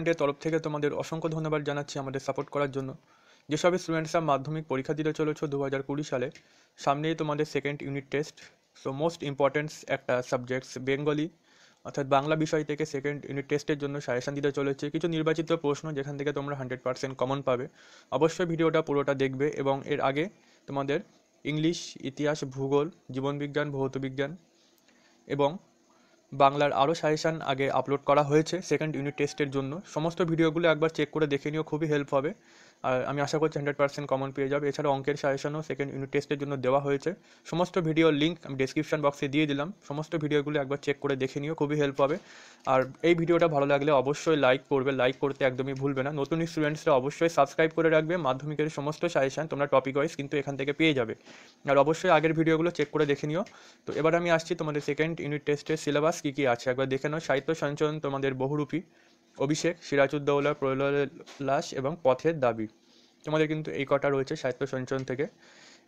পয়েন্টের তরফ থেকে তোমাদের অসংখ্য ধন্যবাদ জানাচ্ছি আমাদের সাপোর্ট করার জন্য। যেসব স্টুডেন্টসরা মাধ্যমিক পরীক্ষা দিতে চলেছো দু হাজার কুড়ি সালে, সামনেই তোমাদের second unit test so most importants একটা সাবজেক্টস বেঙ্গলি অর্থাৎ বাংলা বিষয় থেকে সেকেন্ড ইউনিট টেস্টের জন্য সাজেশন দিতে চলেছে। কিছু নির্বাচিত প্রশ্ন যেখান থেকে তোমরা হান্ড্রেড পার্সেন্ট কমন পাবে। অবশ্যই ভিডিওটা পুরোটা দেখবে এবং এর আগে তোমাদের ইংলিশ ইতিহাস, ভূগোল, জীবনবিজ্ঞান, ভৌতবিজ্ঞান এবং বাংলার আরও সাজেশান আগে আপলোড করা হয়েছে সেকেন্ড ইউনিট টেস্টের জন্য। সমস্ত ভিডিওগুলো একবার চেক করে দেখে নিও, খুবই হেল্প হবে। আর আমি আশা করছি হান্ড্রেড পার্সেন্ট কমন পেয়ে যাবে। এছাড়া অঙ্কের সাজেশনও সেকেন্ড ইউনিট টেস্টের জন্য দেওয়া হয়েছে। সমস্ত ভিডিওর লিঙ্ক আমি ডিসক্রিপশন বক্সে দিয়ে দিলাম। সমস্ত ভিডিওগুলো একবার চেক করে দেখে নিও, খুবই হেল্প হবে আর এই ভিডিওটা ভালো লাগলে অবশ্যই লাইক করবে। লাইক করতে একদমই ভুলবে না। নতুন স্টুডেন্টসরা অবশ্যই সাবস্ক্রাইব করে রাখবে। মাধ্যমিকের সমস্ত সাজেশান তোমরা টপিক ওয়াইজ কিন্তু এখান থেকে পেয়ে যাবে। আর অবশ্যই আগের ভিডিওগুলো চেক করে দেখে নিও। তো এবার আমি আসছি তোমাদের সেকেন্ড ইউনিট টেস্টের সিলেবাস কী কী আছে। একবার দেখে নাও। সাহিত্য সঞ্চয়ন তোমাদের বহুরূপী। অভিষেক, সিরাজউদ্দৌলা প্রলাস এবং পথের দাবি। তোমাদের কিন্তু এই কটা রয়েছে সাহিত্য সঞ্চয়ন থেকে।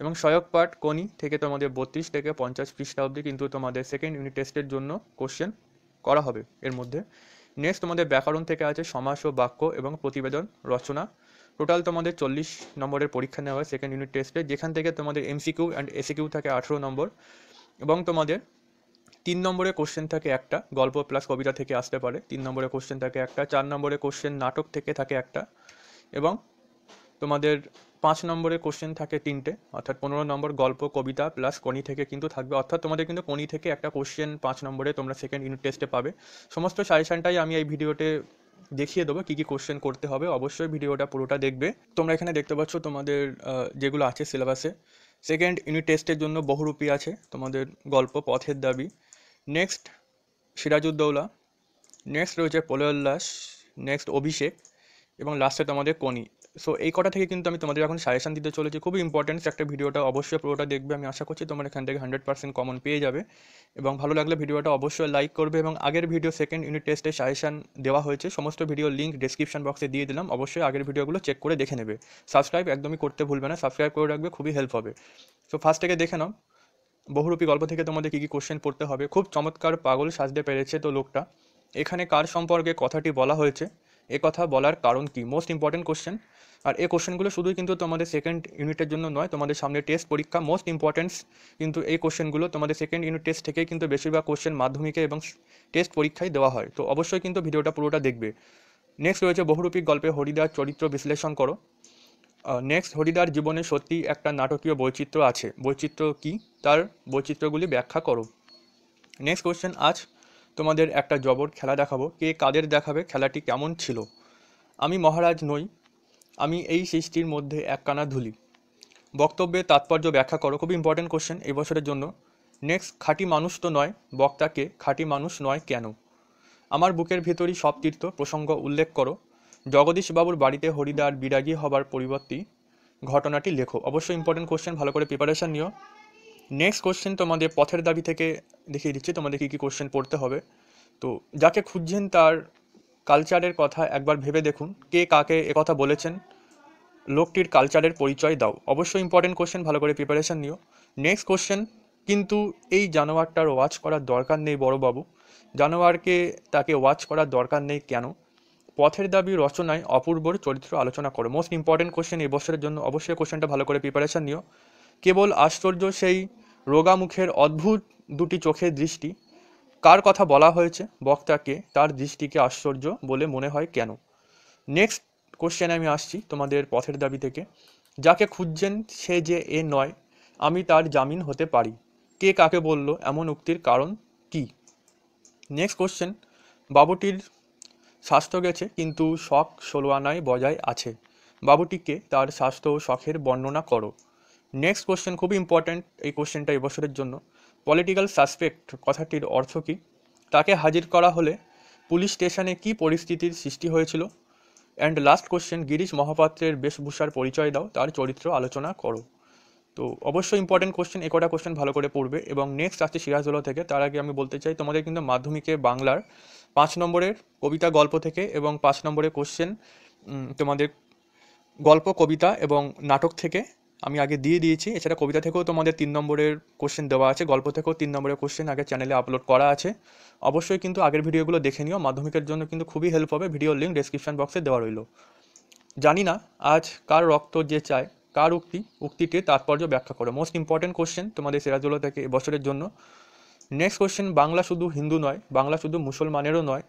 এবং সহায়ক পাঠ কোনি থেকে তোমাদের বত্রিশ থেকে পঞ্চাশ পৃষ্ঠা অবধি কিন্তু তোমাদের সেকেন্ড ইউনিট টেস্টের জন্য কোশ্চেন করা হবে এর মধ্যে। নেক্সট তোমাদের ব্যাকরণ থেকে আছে সমাস ও বাক্য এবং প্রতিবেদন রচনা। টোটাল তোমাদের চল্লিশ নম্বরের পরীক্ষা নেওয়া হয় সেকেন্ড ইউনিট টেস্টে যেখান থেকে তোমাদের এমসিকিউ অ্যান্ড এসিকিউ থাকে আঠেরো নম্বর। এবং তোমাদের তিন নম্বরে কোশ্চেন থাকে একটা, গল্প প্লাস কবিতা থেকে আসতে পারে। তিন নম্বরে কোশ্চেন থাকে একটা, চার নম্বরে কোশ্চেন নাটক থেকে থাকে একটা এবং তোমাদের পাঁচ নম্বরে কোশ্চেন থাকে তিনটে, অর্থাৎ পনেরো নম্বর গল্প, কবিতা প্লাস কনি থেকে কিন্তু থাকবে। অর্থাৎ তোমাদের কিন্তু কনি থেকে একটা কোশ্চেন পাঁচ নম্বরে তোমরা সেকেন্ড ইউনিট টেস্টে পাবে। সমস্ত সাজেশনটাই আমি এই ভিডিওতে দেখিয়ে দেবো, কী কী কোশ্চেন করতে হবে। অবশ্যই ভিডিওটা পুরোটা দেখবে। তোমরা এখানে দেখতে পাচ্ছ তোমাদের যেগুলো আছে সিলেবাসে সেকেন্ড ইউনিট টেস্টের জন্য বহুরূপী আছে তোমাদের গল্প, পথের দাবি নেক্সট সিরাজউদ্দৌলা। নেক্সট রয়েছে পোলোল্লাস নেক্সট অভিষেক। এবং লাস্টে তোমাদের কনি সো এই কটা থেকে কিন্তু আমি তোমাদের এখন সাজেশন দিতে চলেছি। খুবই ইম্পর্টেন্ট একটা ভিডিওটা অবশ্যই পুরোটা দেখবে। আমি আশা করছি তোমার এখান থেকে হান্ড্রেড পার্সেন্ট কমন পেয়ে যাবে। এবং ভালো লাগলে ভিডিওটা অবশ্যই লাইক করবে। এবং আগের ভিডিও সেকেন্ড ইউনিট টেস্টে সাজেশন দেওয়া হয়েছে। সমস্ত ভিডিও লিঙ্ক ডিসক্রিপশন বক্সে দিয়ে দিলাম। অবশ্যই আগের ভিডিওগুলো চেক করে দেখে নেবে। সাবস্ক্রাইব একদমই করতে ভুলবে না। সাবস্ক্রাইব করে রাখবে। খুবই হেল্প হবে। সো ফার্স্ট থেকে দেখে নাও। বহুরূপী গল্প থেকে তোমাদের কী কী কোশ্চেন পড়তে হবে? খুব চমৎকার পাগল সাজতে পেরেছে তো লোকটা। এখানে কার সম্পর্কে কথাটি বলা হয়েছে? এ কথা বলার কারণ কি? মোস্ট ইম্পর্টেন্ট কোশ্চেন আর এই কোশ্চেনগুলো শুধুই কিন্তু তোমাদের সেকেন্ড ইউনিটের জন্য নয়, তোমাদের সামনে টেস্ট পরীক্ষা মোস্ট ইম্পর্টেন্টস কিন্তু এই কোশ্চেনগুলো তোমাদের সেকেন্ড ইউনিট টেস্ট থেকেই কিন্তু বেশিরভাগ কোশ্চেন মাধ্যমিকে এবং টেস্ট পরীক্ষায় দেওয়া হয়। তো অবশ্যই কিন্তু ভিডিওটা পুরোটা দেখবে। নেক্সট রয়েছে বহুরূপিক গল্পে হরিদার চরিত্র বিশ্লেষণ করো। নেক্সট হরিদার জীবনে সত্যি একটা নাটকীয় বৈচিত্র্য আছে। বৈচিত্র্য কি? তার বৈচিত্র্যগুলি ব্যাখ্যা করো। নেক্সট কোশ্চেন আজ তোমাদের একটা জবর খেলা দেখাবো। কে কাদের দেখাবে? খেলাটি কেমন ছিল? আমি মহারাজ নই, আমি এই সৃষ্টির মধ্যে এককানা ধুলি। বক্তব্যে তাৎপর্য ব্যাখ্যা করো। খুবই ইম্পর্টেন্ট কোশ্চেন এই বছরের জন্য। নেক্সট খাঁটি মানুষ তো নয়, বক্তাকে খাঁটি মানুষ নয় কেন? আমার বুকের ভেতরই সব তীর্থ প্রসঙ্গ উল্লেখ করো। জগদীশবাবুর বাড়িতে হরিদার বিরাগী হবার পরিবর্তে ঘটনাটি লেখো। অবশ্যই ইম্পর্টেন্ট কোশ্চেন ভালো করে প্রিপারেশান নিও। নেক্সট কোশ্চেন তোমাদের পথের দাবি থেকে দেখিয়ে দিচ্ছি, তোমাদের কী কী কোশ্চেন পড়তে হবে। তো যাকে খুঁজছেন তার কালচারের কথা একবার ভেবে দেখুন, কে কাকে কথা বলেছেন, লোকটির কালচারের পরিচয় দাও। অবশ্যই ইম্পর্টেন্ট কোশ্চেন ভালো করে প্রিপারেশান নিও। নেক্সট কোশ্চেন কিন্তু এই জানোয়ারটার ওয়াচ করার দরকার নেই বড়বাবু। জানোয়ারকে তাকে ওয়াচ করার দরকার নেই কেন? পথের দাবি রচনায় অপূর্বর চরিত্র আলোচনা করো। মোস্ট ইম্পর্টেন্ট কোশ্চেন এই বছরের জন্য অবশ্যই কোশ্চেনটা ভালো করে প্রিপারেশান নিও। কেবল আশ্চর্য সেই রোগা মুখের অদ্ভুত দুটি চোখের দৃষ্টি। কার কথা বলা হয়েছে? বক্তাকে তার দৃষ্টিকে আশ্চর্য বলে মনে হয় কেন? নেক্সট কোশ্চেনে আমি আসছি তোমাদের পথের দাবি থেকে। যাকে খুঁজছেন সে যে এ নয়, আমি তার জামিন হতে পারি। কে কাকে বলল? এমন উক্তির কারণ কি? নেক্সট কোশ্চেন বাবুটির স্বাস্থ্য গেছে, কিন্তু শখ ষোলো আনায় বজায় আছে। বাবুটিকে তার স্বাস্থ্য ও শখের বর্ণনা করো। নেক্সট কোশ্চেন খুবই ইম্পর্ট্যান্ট এই কোশ্চেনটা এবছরের জন্য। পলিটিক্যাল সাসপেক্ট কথাটির অর্থ কী? তাকে হাজির করা হলে পুলিশ স্টেশনে কী পরিস্থিতির সৃষ্টি হয়েছিল? অ্যান্ড লাস্ট কোশ্চেন গিরিশ মহাপাত্রের বেশভূষার পরিচয় দাও, তার চরিত্র আলোচনা করো। তো অবশ্যই ইম্পর্টেন্ট কোশ্চেন একটা কোশ্চেন ভালো করে পড়বে। এবং নেক্সট আসছে সিরাজদৌলা থেকে। তার আগে আমি বলতে চাই, তোমাদের কিন্তু মাধ্যমিকে বাংলার পাঁচ নম্বরের কবিতা গল্প থেকে এবং পাঁচ নম্বরের কোশ্চেন তোমাদের গল্প, কবিতা এবং নাটক থেকে আমি আগে দিয়ে দিয়েছি। এছাড়া কবিতা থেকেও তোমাদের তিন নম্বরের কোশ্চেন দেওয়া আছে। গল্প থেকেও তিন নম্বরের কোশ্চেন আগে চ্যানেলে আপলোড করা আছে। অবশ্যই কিন্তু আগের ভিডিওগুলো দেখে নিও। মাধ্যমিকের জন্য কিন্তু খুবই হেল্প হবে। ভিডিওর লিঙ্ক ডেসক্রিপশন বক্সে দেওয়া রইল। জানি না আজ কার রক্ত যে চায়। কার উক্তি উক্তিটির তাৎপর্য ব্যাখ্যা করো। মোস্ট ইম্পর্টেন্ট কোশ্চেন তোমাদের সিরাজুল্লাহ থেকে এবছরের জন্য। নেক্সট কোশ্চেন বাংলা শুধু হিন্দু নয়, বাংলা শুধু মুসলমানেরও নয়,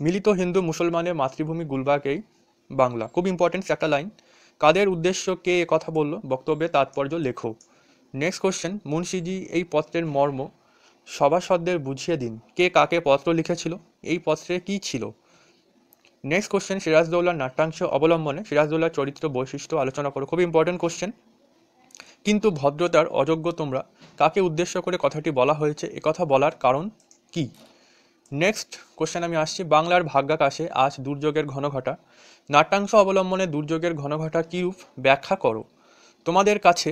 মিলিত হিন্দু মুসলমানের মাতৃভূমি গুলবাকেই বাংলা। খুব ইম্পর্টেন্ট একটা লাইন কাদের উদ্দেশ্য কে কথা বলল? বক্তব্যে তাৎপর্য লেখো। নেক্সট কোশ্চেন মুন্সিজি এই পত্রের মর্ম সভাসদদের বুঝিয়ে দিন। কে কাকে পত্র লিখেছিল? এই পত্রে কি ছিল? নেক্সট কোশ্চেন সিরাজদৌল্লার নাট্যাংশ অবলম্বনে সিরাজদৌল্লার চরিত্র বৈশিষ্ট্য আলোচনা করো। খুব ইম্পর্টেন্ট কোশ্চেন কিন্তু ভদ্রতার অযোগ্য তোমরা, কাকে উদ্দেশ্য করে কথাটি বলা হয়েছে? এ কথা বলার কারণ কি? নেক্সট কোশ্চেন আমি আসছি, বাংলার ভাগ্যাকাশে আজ দুর্যোগের ঘনঘটা। নাট্যাংশ অবলম্বনে দুর্যোগের ঘনঘটা কি রূপ ব্যাখ্যা করো? তোমাদের কাছে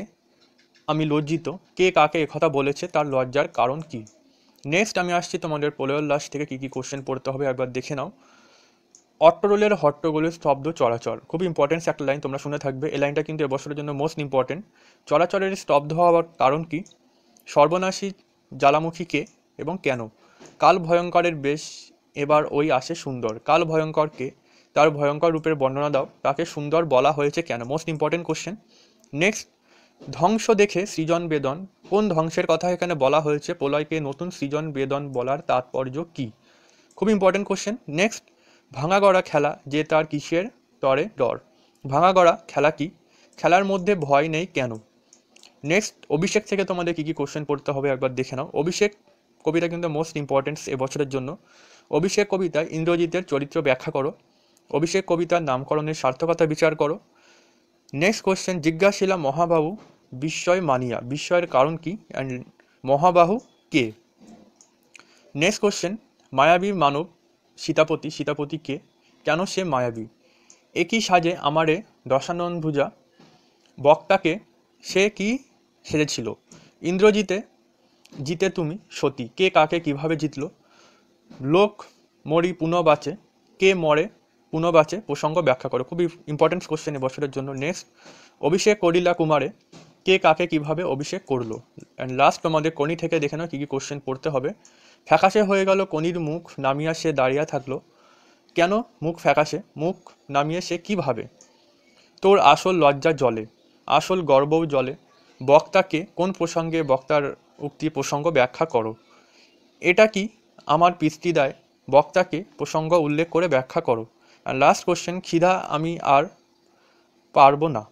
আমি লজ্জিত, কে কাকে একথা বলেছে, তার লজ্জার কারণ কি? নেক্সট আমি আসছি তোমাদের পোলোল্লাস থেকে কী কী কোশ্চেন পড়তে হবে, একবার দেখে নাও। অট্টরোলের হট্টগোলের স্তব্ধ চলাচল। খুব ইম্পর্টেন্ট একটা লাইন তোমরা শুনে থাকবে। এই লাইনটা কিন্তু এবছরের জন্য মোস্ট ইম্পর্টেন্ট চলাচলের স্তব্ধ হওয়ার কারণ কি? সর্বনাশী জ্বালামুখী কে এবং কেন? কাল ভয়ঙ্করের বেশ এবার ওই আসে সুন্দর। কাল ভয়ঙ্করকে তার ভয়ঙ্কর রূপের বর্ণনা দাও। তাকে সুন্দর বলা হয়েছে কেন? মোস্ট ইম্পর্টেন্ট কোশ্চেন নেক্সট ধ্বংস দেখে সৃজন বেদন। কোন ধ্বংসের কথা এখানে বলা হয়েছে? প্রলয়কে নতুন সৃজন বেদন বলার তাৎপর্য কি? খুব ইম্পর্টেন্ট কোশ্চেন নেক্সট ভাঙাগড়া খেলা যে তার কিসের তরে ডর। ভাঙা গড়া খেলা কি? খেলার মধ্যে ভয় নেই কেন? নেক্সট অভিষেক থেকে তোমাদের কী কী কোশ্চেন পড়তে হবে একবার দেখে নাও। অভিষেক কবিতা কিন্তু মোস্ট ইম্পর্টেন্ট এবছরের জন্য। অভিষেক কবিতায় ইন্দ্রজিতের চরিত্র ব্যাখ্যা করো। অভিষেক কবিতার নামকরণের সার্থকতা বিচার করো। নেক্সট কোশ্চেন জিজ্ঞাসীলা মহাবাহু বিস্ময় মানিয়া। বিস্ময়ের কারণ কি? And Mahabahu K? Next question মায়াবী মানব সীতাপতি সীতাপতি কে? কেন সে মায়াবী? একই সাজে আমারে দশানন ভুজা, বক্তাকে সে কি সেজেছিল? ইন্দ্রজিতে জিতে তুমি সতী, কে কাকে কীভাবে জিতলো? লোক মরি পুনঃবাচে, কে মরে পুনঃবাচে প্রসঙ্গ ব্যাখ্যা করো। খুবই ইম্পর্টেন্ট কোশ্চেন এবছরের জন্য। নেক্সট অভিষেক করিলা কুমারে কে কাকে কীভাবে অভিষেক করল? অ্যান্ড লাস্ট তোমাদের কনি থেকে দেখে নাও কী কী কোশ্চেন পড়তে হবে। ফ্যাকাশে হয়ে গেল কনির মুখ, নামিয়া সে দাঁড়িয়ে থাকল। কেন মুখ ফ্যাকাশে? মুখ নামিয়ে সে কীভাবে? তোর আসল লজ্জা জলে, আসল গর্বও জলে। বক্তাকে কোন প্রসঙ্গে বক্তার উক্তি প্রসঙ্গ ব্যাখ্যা করো? এটা কি আমার পিস্তি দেয়? বক্তাকে প্রসঙ্গ উল্লেখ করে ব্যাখ্যা করো। আর লাস্ট কোশ্চেন খিদা আমি আর পারব না।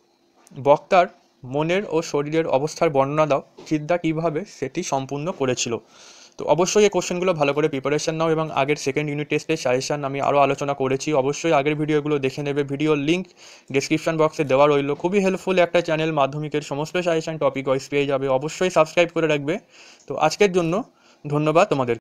বক্তার মনের ও শরীরের অবস্থার বর্ণনা দাও খিদ্দা কীভাবে সেটি সম্পূর্ণ করেছিল। তো অবশ্যই এই কোশ্চেনগুলো ভালো করে প্রিপারেশান নাও এবং আগের সেকেন্ড ইউনিট টেস্টের সাজেশান আমি আরও আলোচনা করেছি। অবশ্যই আগের ভিডিওগুলো দেখে নেবে। ভিডিওর লিঙ্ক ডিসক্রিপশন বক্সে দেওয়া রইল। খুবই হেল্পফুল একটা চ্যানেল মাধ্যমিকের সমস্ত সাজেশান টপিক ওয়াইজ পেয়ে যাবে। অবশ্যই সাবস্ক্রাইব করে রাখবে। তো আজকের জন্য ধন্যবাদ তোমাদের।